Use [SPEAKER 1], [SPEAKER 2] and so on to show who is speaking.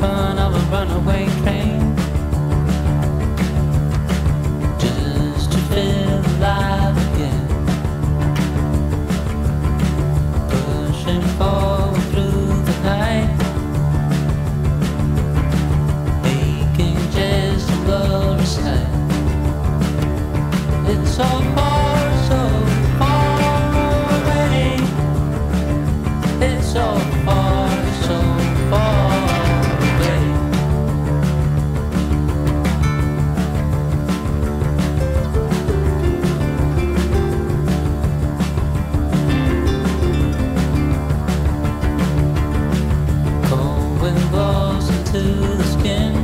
[SPEAKER 1] fun of a runaway train. Just to feel alive again. Pushing forward through the night. Making just a glorious night. It's so far, so far away. It's so far. and into the skin.